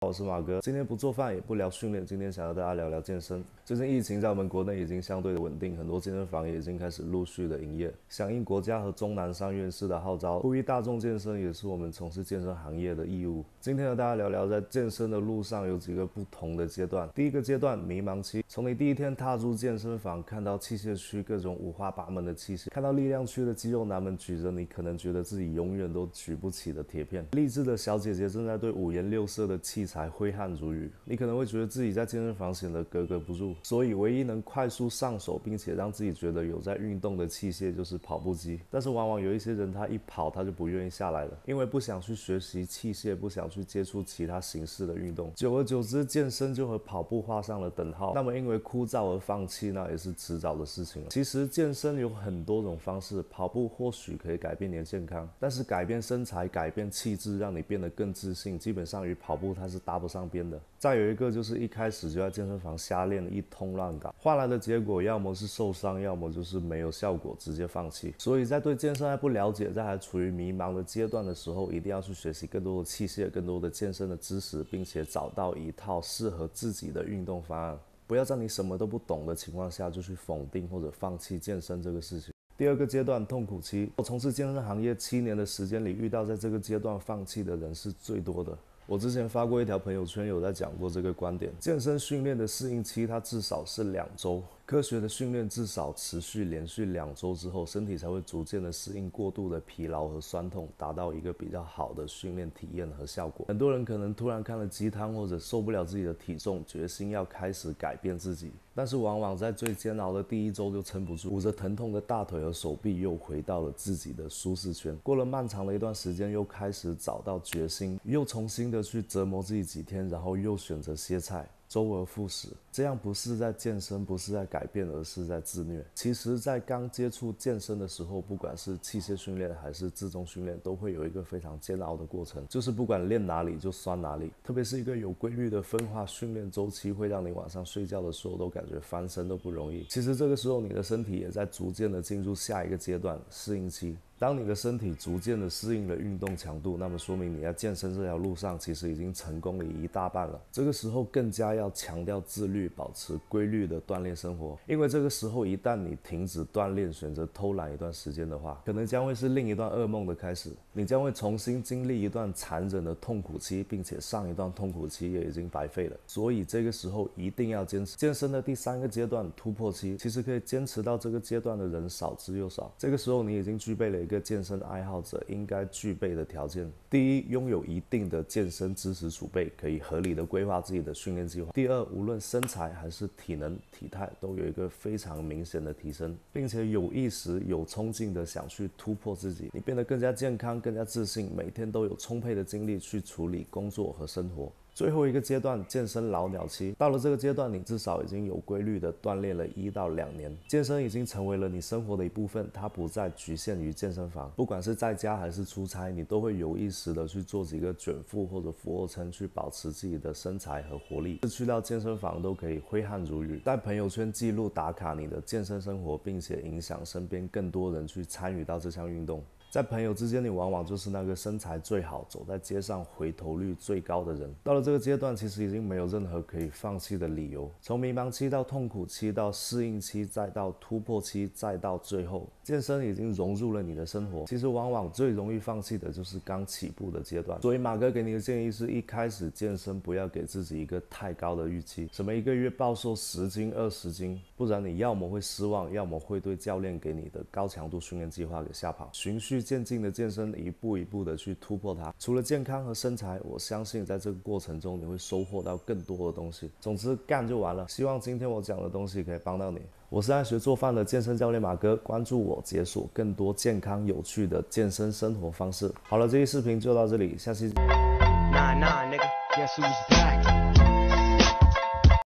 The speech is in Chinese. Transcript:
我是马哥，今天不做饭也不聊训练，今天想和大家聊聊健身。最近疫情在我们国内已经相对的稳定，很多健身房也已经开始陆续的营业。响应国家和钟南山院士的号召，呼吁大众健身也是我们从事健身行业的义务。今天和大家聊聊在健身的路上有几个不同的阶段。第一个阶段，迷茫期，从你第一天踏入健身房，看到器械区各种五花八门的器械，看到力量区的肌肉男们举着你可能觉得自己永远都举不起的铁片，励志的小姐姐正在对五颜六色的器才挥汗如雨，你可能会觉得自己在健身房显得格格不入，所以唯一能快速上手并且让自己觉得有在运动的器械就是跑步机。但是往往有一些人他一跑他就不愿意下来了，因为不想去学习器械，不想去接触其他形式的运动，久而久之健身就和跑步画上了等号。那么因为枯燥而放弃，那也是迟早的事情。其实健身有很多种方式，跑步或许可以改变你的健康，但是改变身材、改变气质，让你变得更自信，基本上与跑步它是搭不上。上边的，再有一个就是一开始就在健身房瞎练，一通乱搞，换来的结果要么是受伤，要么就是没有效果，直接放弃。所以在对健身还不了解，在还处于迷茫的阶段的时候，一定要去学习更多的器械，更多的健身的知识，并且找到一套适合自己的运动方案。不要在你什么都不懂的情况下就去否定或者放弃健身这个事情。第二个阶段，痛苦期。我从事健身行业七年的时间里，遇到在这个阶段放弃的人是最多的。我之前发过一条朋友圈，有在讲过这个观点。健身训练的适应期，它至少是两周。科学的训练至少持续连续两周之后，身体才会逐渐的适应过度的疲劳和酸痛，达到一个比较好的训练体验和效果。很多人可能突然看了鸡汤，或者受不了自己的体重，决心要开始改变自己，但是往往在最煎熬的第一周就撑不住，捂着疼痛的大腿和手臂又回到了自己的舒适圈。过了漫长的一段时间，又开始找到决心，又重新的去折磨自己几天，然后又选择歇菜。周而复始，这样不是在健身，不是在改变，而是在自虐。其实，在刚接触健身的时候，不管是器械训练还是自重训练，都会有一个非常煎熬的过程，就是不管练哪里就酸哪里。特别是一个有规律的分化训练周期，会让你晚上睡觉的时候都感觉翻身都不容易。其实这个时候，你的身体也在逐渐的进入下一个阶段——适应期。当你的身体逐渐的适应了运动强度，那么说明你在健身这条路上其实已经成功了一大半了。这个时候更加要强调自律，保持规律的锻炼生活。因为这个时候一旦你停止锻炼，选择偷懒一段时间的话，可能将会是另一段噩梦的开始。你将会重新经历一段残忍的痛苦期，并且上一段痛苦期也已经白费了。所以这个时候一定要坚持。健身的第三个阶段突破期，其实可以坚持到这个阶段的人少之又少。这个时候你已经具备了。一个健身爱好者应该具备的条件：第一，拥有一定的健身知识储备，可以合理的规划自己的训练计划；第二，无论身材还是体能、体态，都有一个非常明显的提升，并且有意识、有冲劲的想去突破自己，你变得更加健康、更加自信，每天都有充沛的精力去处理工作和生活。最后一个阶段，健身老鸟期，到了这个阶段，你至少已经有规律的锻炼了一到两年，健身已经成为了你生活的一部分，它不再局限于健身房，不管是在家还是出差，你都会有意识的去做几个卷腹或者俯卧撑，去保持自己的身材和活力。是去到健身房都可以挥汗如雨，在朋友圈记录打卡你的健身生活，并且影响身边更多人去参与到这项运动。在朋友之间，你往往就是那个身材最好、走在街上回头率最高的人。到了这个阶段，其实已经没有任何可以放弃的理由。从迷茫期到痛苦期，到适应期，再到突破期，再到最后，健身已经融入了你的生活。其实，往往最容易放弃的就是刚起步的阶段。所以，马哥给你的建议是一开始健身不要给自己一个太高的预期，什么一个月暴瘦十斤、二十斤，不然你要么会失望，要么会对教练给你的高强度训练计划给吓跑。循序。渐进的健身，一步一步的去突破它。除了健康和身材，我相信在这个过程中你会收获到更多的东西。总之，干就完了。希望今天我讲的东西可以帮到你。我是爱学做饭的健身教练马哥，关注我，解锁更多健康有趣的健身生活方式。好了，这期视频就到这里，下期。